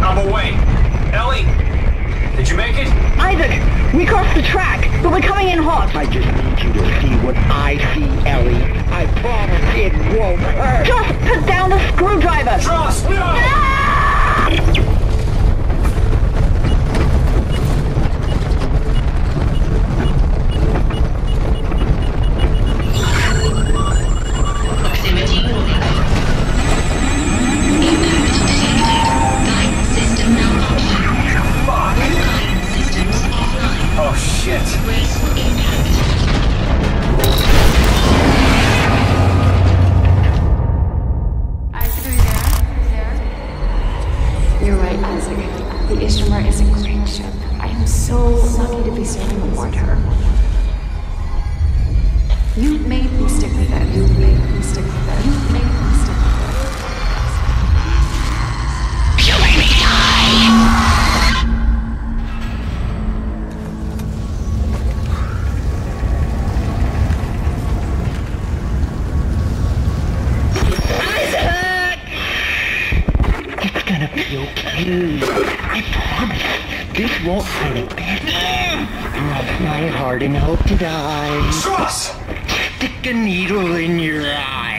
I'm away. Ellie, did you make it? Isaac, we crossed the track, but we're coming in hot. I just need you to see what I see, Ellie. I promise it won't hurt. Just put down the screwdriver. Stross, no! Ah!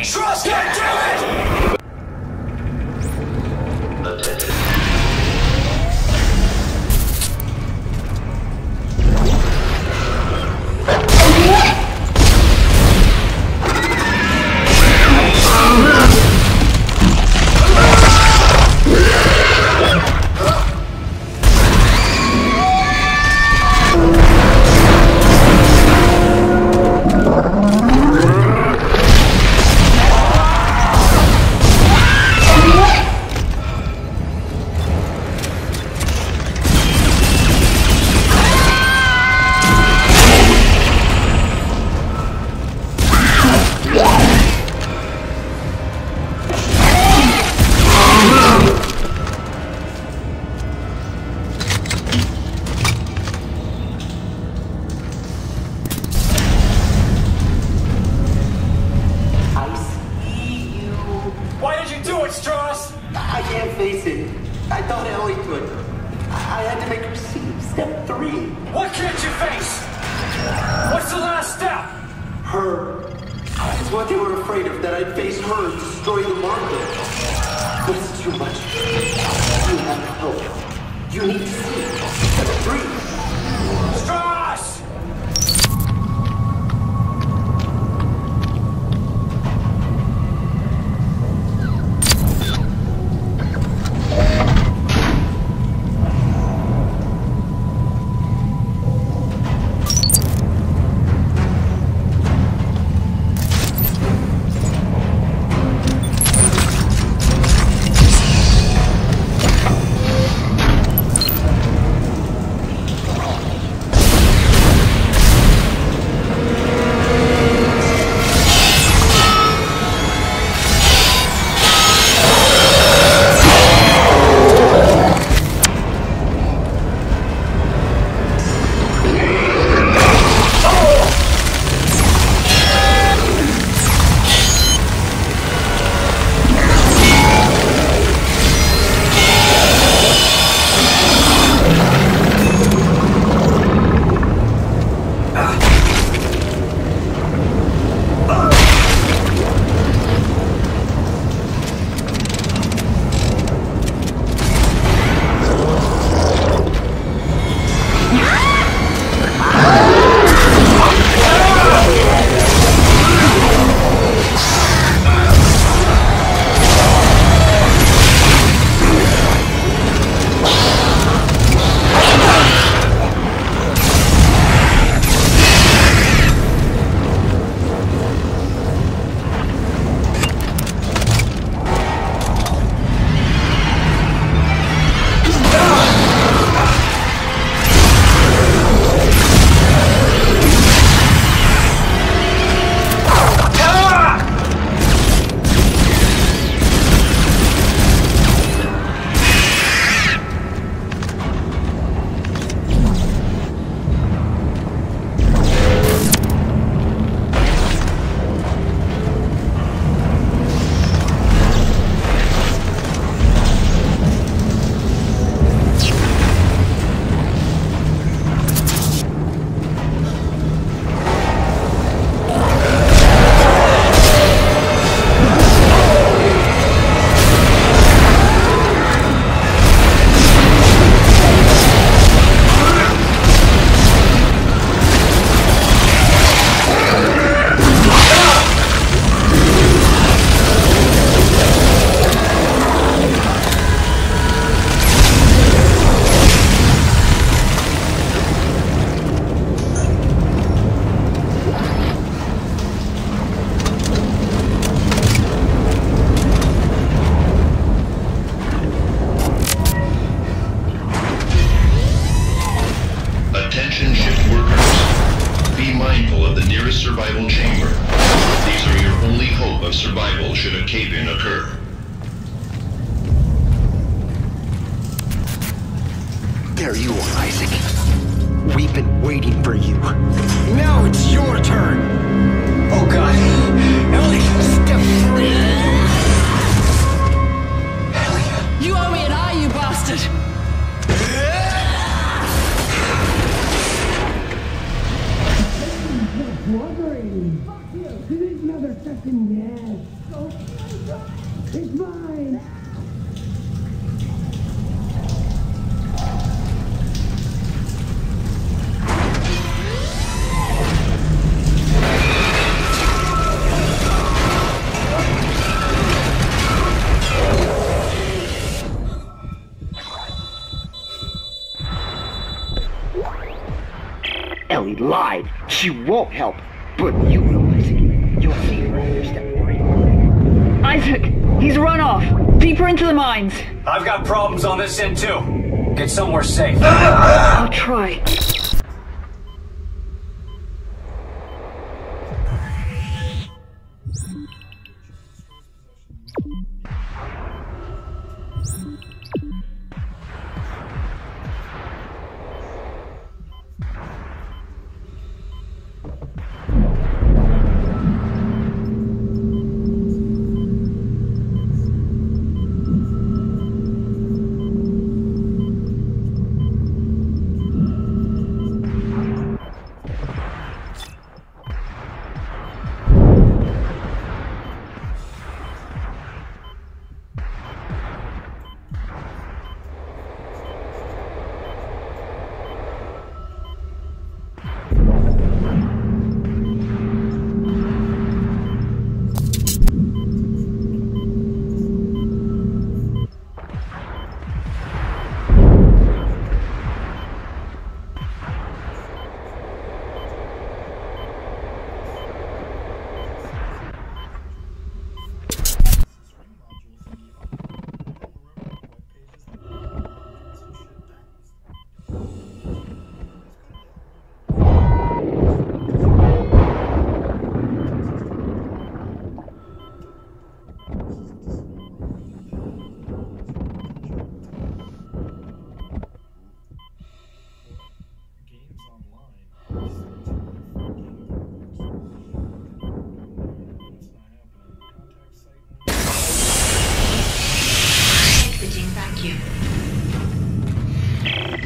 Trust, it! Why did you do it, Stross? I can't face it. I thought Ellie could. I I had to make her see step three. What can't you face? What's the last step? Her. It's what they were afraid of, that I'd face her and destroy the Marker. But it's too much. You have to help. You need to see step three. We've been waiting for you. Now it's your turn. Oh god. Ellie, step free. You owe me an eye, you bastard! Ellie won't help. But you will, Isaac. You'll see step. Isaac, he's run off. Deeper into the mines. I've got problems on this end too. Get somewhere safe. I'll try.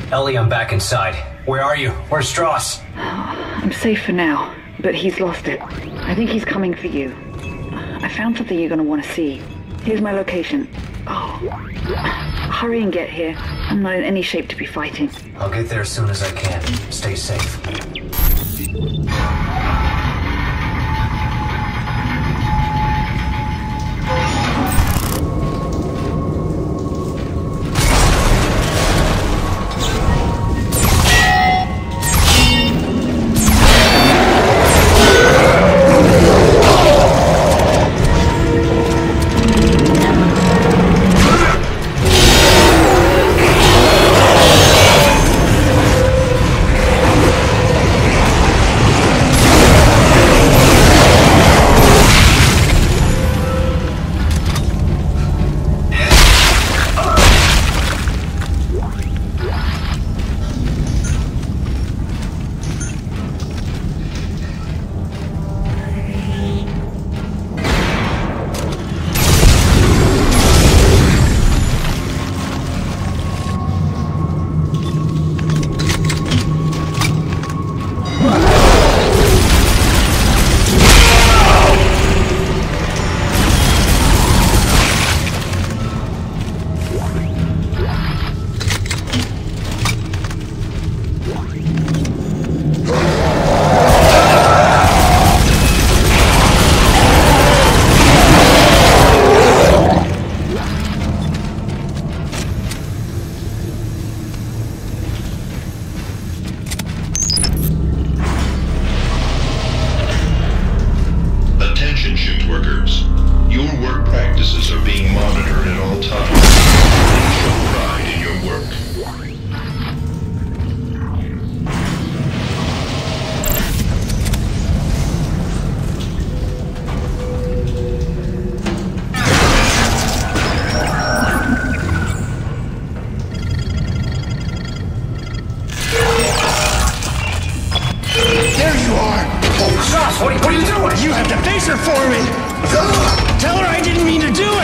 Ellie, I'm back inside. Where are you? Where's Stross? I'm safe for now, but he's lost it. I think he's coming for you. I found something you're gonna want to see. Here's my location. Oh, hurry and get here. I'm not in any shape to be fighting. I'll get there as soon as I can. Stay safe.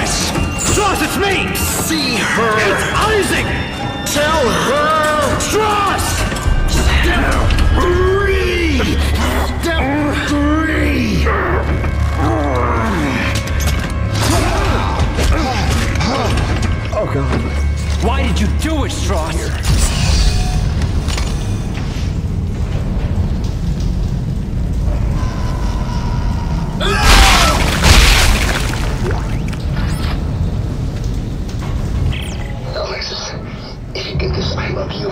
Mean to do it! Stross, it's me! See her! It's Isaac! Tell her! Stross! Step three! Step three! Oh god. Why did you do it, Stross? Love you.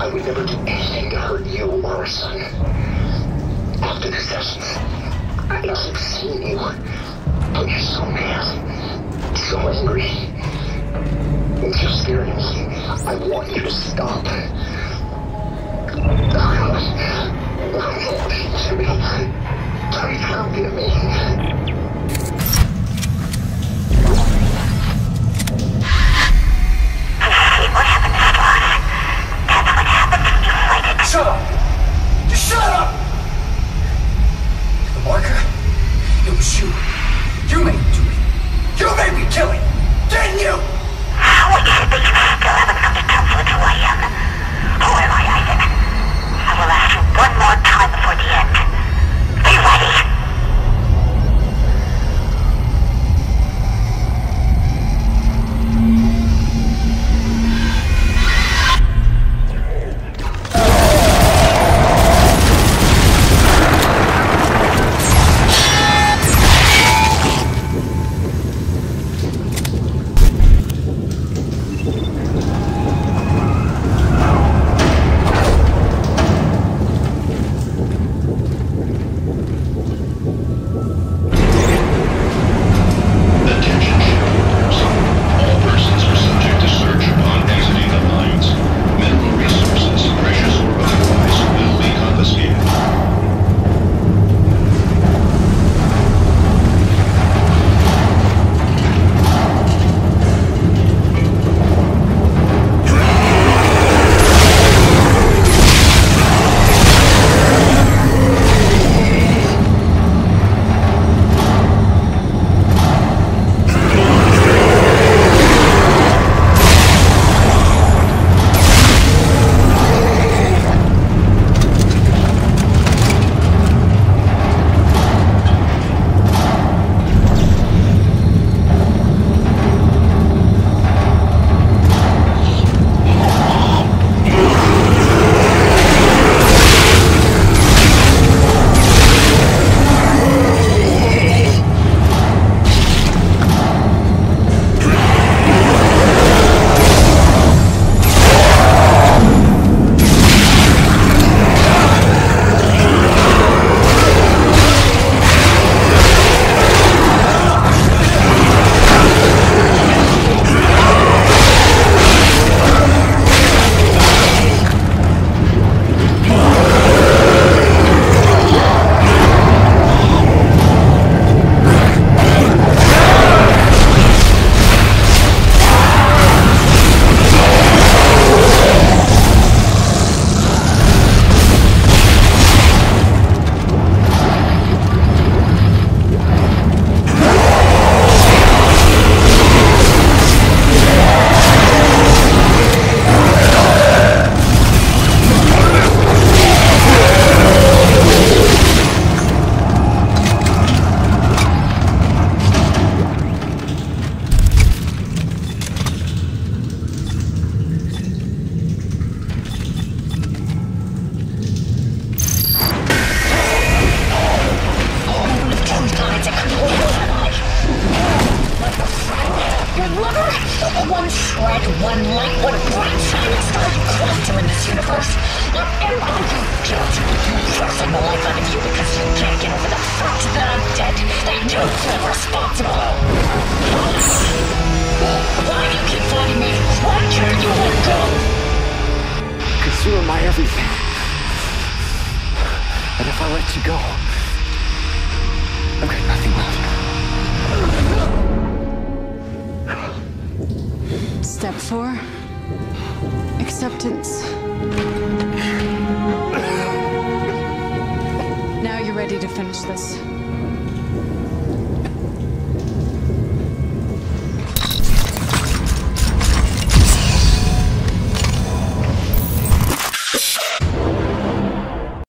I would never do anything to hurt you or our son. After the sessions, I keep seeing you, but you're so mad, so angry. Just scaring me. I want you to stop. Please forgive me. One shred, one light, one bright shining star you close to in this universe. Everybody killed you guilt. Pressing the life out of you because you can't get over the fact that I'm dead and you're still responsible. Why do you keep fighting me? Why can't you let go? Because you are my everything. And if I let you go, I've got nothing left. Step four acceptance. Now you're ready to finish this?